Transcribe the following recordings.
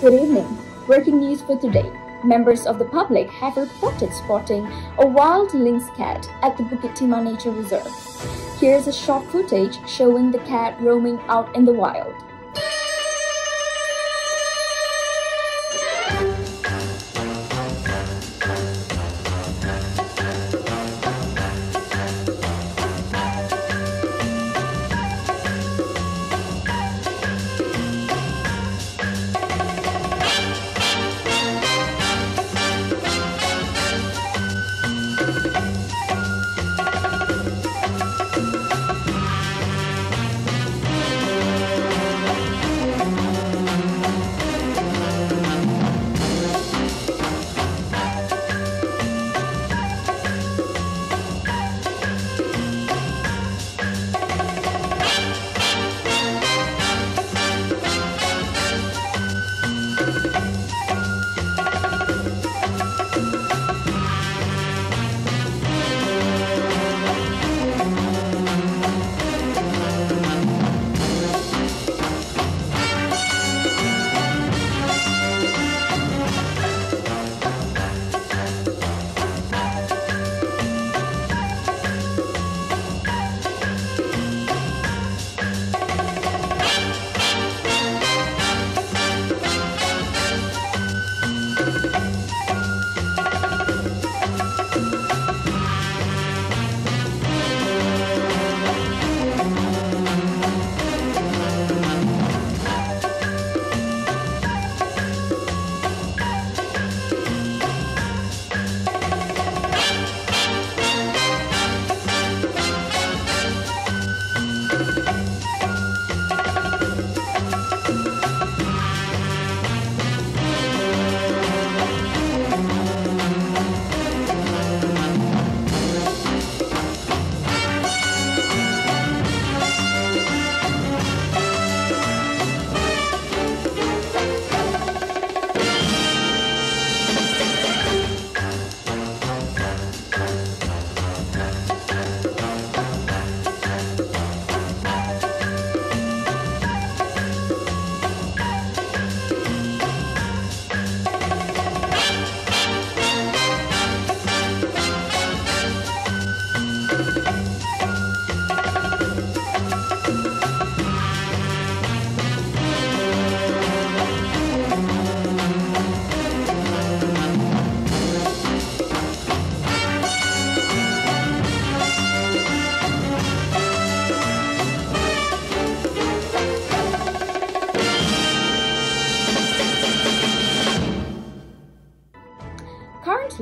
Good evening. Breaking news for today. Members of the public have reported spotting a wild lynx cat at the Bukit Timah Nature Reserve. Here's a short footage showing the cat roaming out in the wild.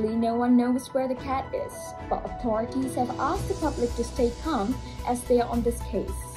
No one knows where the cat is, but authorities have asked the public to stay calm as they are on this case.